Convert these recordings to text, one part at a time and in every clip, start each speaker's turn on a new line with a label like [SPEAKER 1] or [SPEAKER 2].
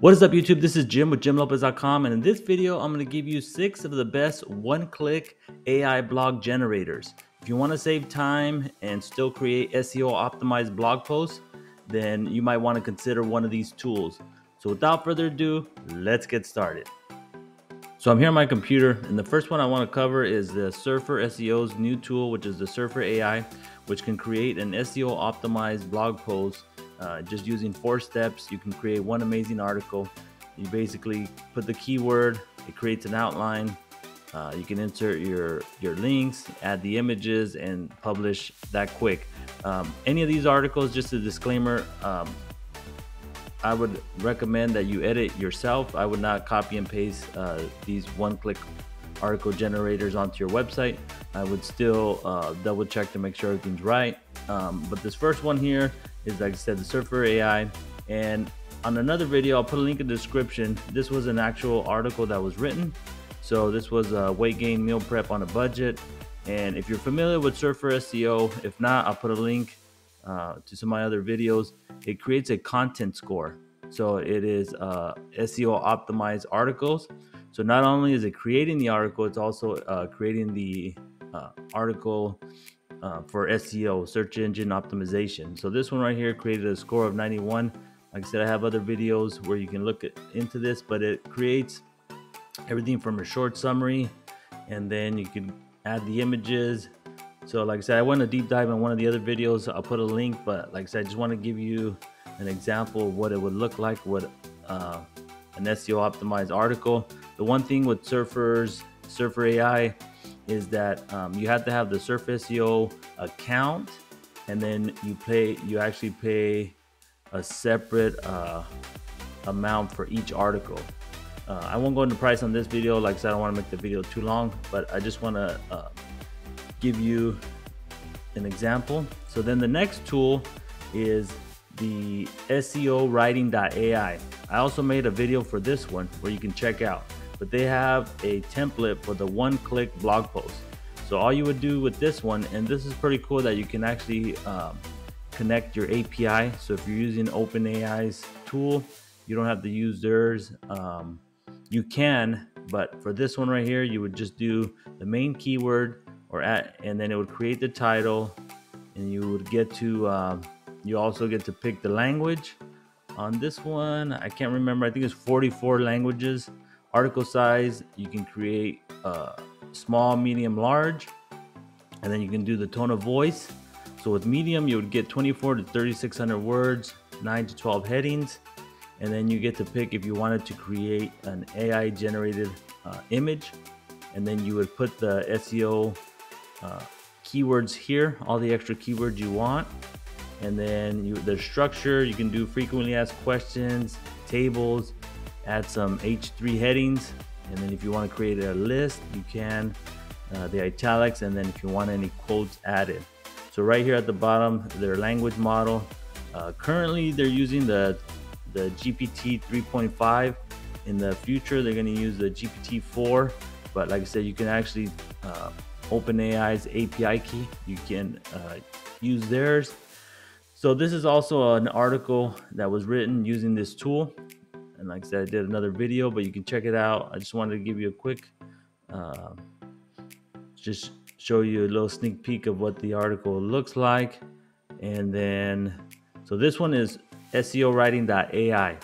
[SPEAKER 1] What is up YouTube? This is Jim with JimLopez.com and in this video I'm going to give you six of the best one-click AI blog generators. If you want to save time and still create SEO optimized blog posts, then you might want to consider one of these tools. So without further ado, let's get started. So I'm here on my computer and the first one I want to cover is the Surfer SEO's new tool which is the Surfer AI which can create an SEO optimized blog post uh, just using four steps, you can create one amazing article. You basically put the keyword, it creates an outline. Uh, you can insert your your links, add the images, and publish that quick. Um, any of these articles, just a disclaimer, um, I would recommend that you edit yourself. I would not copy and paste uh, these one-click article generators onto your website. I would still uh, double check to make sure everything's right. Um, but this first one here is like I said, the Surfer AI. And on another video, I'll put a link in the description. This was an actual article that was written. So this was a weight gain meal prep on a budget. And if you're familiar with Surfer SEO, if not, I'll put a link uh, to some of my other videos. It creates a content score. So it is uh, SEO optimized articles. So not only is it creating the article, it's also uh, creating the uh, article uh, for SEO, search engine optimization. So this one right here created a score of 91. Like I said, I have other videos where you can look at, into this, but it creates everything from a short summary, and then you can add the images. So like I said, I went a deep dive in one of the other videos. I'll put a link, but like I said, I just want to give you an example of what it would look like, what uh, an SEO optimized article. The one thing with Surfers, Surfer AI, is that um, you have to have the Surfer SEO account, and then you pay. You actually pay a separate uh, amount for each article. Uh, I won't go into price on this video, like I said, I don't want to make the video too long, but I just want to uh, give you an example. So then the next tool is the SEO writing.ai. I also made a video for this one where you can check out but they have a template for the one click blog post. So all you would do with this one, and this is pretty cool that you can actually um, connect your API. So if you're using OpenAI's tool, you don't have to use theirs. Um, you can, but for this one right here, you would just do the main keyword or at, and then it would create the title, and you would get to. Um, you also get to pick the language. On this one, I can't remember. I think it's 44 languages article size you can create uh, small medium large and then you can do the tone of voice. So with medium you would get 24 to 3600 words 9 to 12 headings and then you get to pick if you wanted to create an ai generated uh, image and then you would put the seo uh, keywords here all the extra keywords you want and then you, the structure you can do frequently asked questions tables add some H3 headings. And then if you want to create a list, you can, uh, the italics, and then if you want any quotes added. So right here at the bottom, their language model. Uh, currently, they're using the, the GPT 3.5. In the future, they're going to use the GPT 4. But like I said, you can actually uh, OpenAI's API key. You can uh, use theirs. So this is also an article that was written using this tool. And like I said, I did another video, but you can check it out. I just wanted to give you a quick, uh, just show you a little sneak peek of what the article looks like. And then, so this one is SEO writing.ai.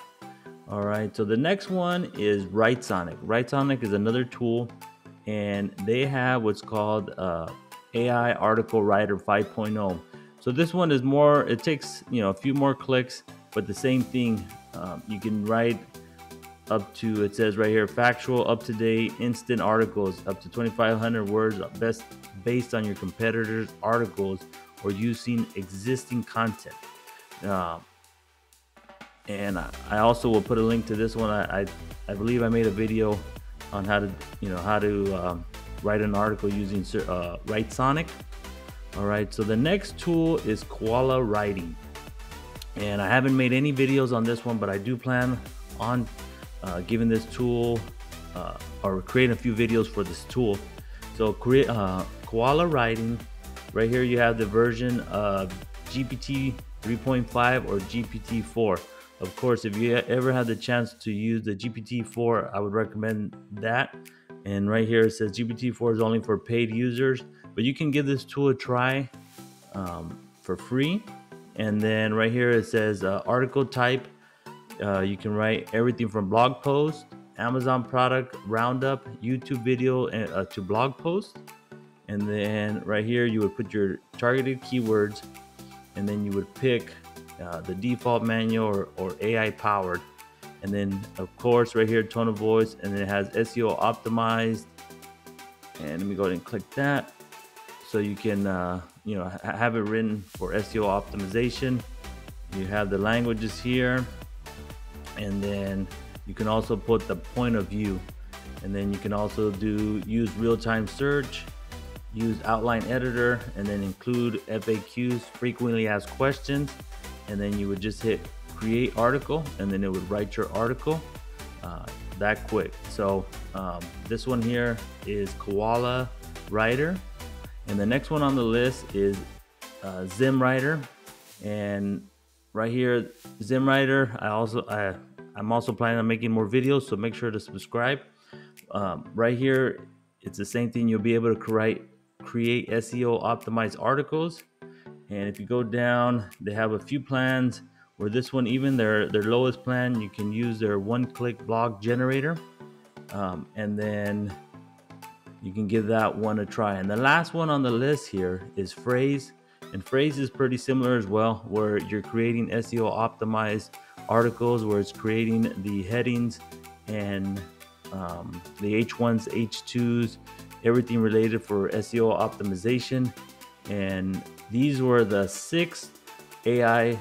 [SPEAKER 1] All right, so the next one is Writesonic. Writesonic is another tool, and they have what's called uh, AI Article Writer 5.0. So this one is more, it takes, you know, a few more clicks, but the same thing um, you can write up to, it says right here, factual, up to date, instant articles, up to 2,500 words, best based on your competitors' articles or using existing content. Uh, and I, I, also will put a link to this one. I, I, I, believe I made a video on how to, you know, how to um, write an article using uh, Writesonic. All right, so the next tool is Koala Writing and I haven't made any videos on this one but I do plan on uh, giving this tool uh, or creating a few videos for this tool so create uh, koala writing right here you have the version of GPT 3.5 or GPT 4 of course, if you ever had the chance to use the GPT-4, I would recommend that. And right here it says GPT-4 is only for paid users, but you can give this tool a try um, for free. And then right here it says uh, article type. Uh, you can write everything from blog post, Amazon product roundup, YouTube video uh, to blog post. And then right here you would put your targeted keywords, and then you would pick uh, the default manual or, or AI powered. And then of course right here, tone of voice, and then it has SEO optimized. And let me go ahead and click that. So you can, uh, you know, ha have it written for SEO optimization. You have the languages here. And then you can also put the point of view. And then you can also do use real-time search use outline editor and then include FAQs frequently asked questions and then you would just hit create article and then it would write your article uh, that quick so um, this one here is koala writer and the next one on the list is uh, Zimmwriter and right here Zimmwriter I also I, I'm also planning on making more videos so make sure to subscribe um, right here it's the same thing you'll be able to create create SEO optimized articles. And if you go down, they have a few plans where this one, even their, their lowest plan, you can use their one click blog generator. Um, and then you can give that one a try. And the last one on the list here is Frase. And Frase is pretty similar as well, where you're creating SEO optimized articles, where it's creating the headings and um, the H1s, H2s, everything related for SEO optimization. And these were the six AI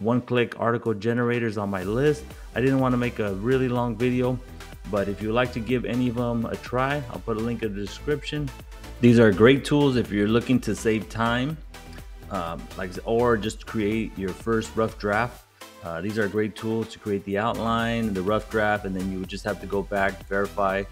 [SPEAKER 1] one click article generators on my list. I didn't want to make a really long video, but if you'd like to give any of them a try, I'll put a link in the description. These are great tools if you're looking to save time, um, like or just create your first rough draft. Uh, these are great tools to create the outline, the rough draft, and then you would just have to go back, verify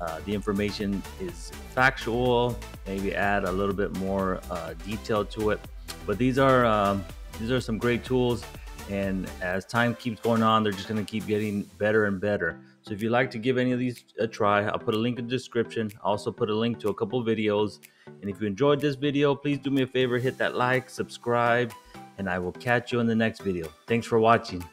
[SPEAKER 1] uh, the information is factual, maybe add a little bit more uh, detail to it. But these are um, these are some great tools, and as time keeps going on, they're just going to keep getting better and better. So if you'd like to give any of these a try, I'll put a link in the description. I'll also put a link to a couple videos. And if you enjoyed this video, please do me a favor, hit that like, subscribe, and I will catch you in the next video. Thanks for watching.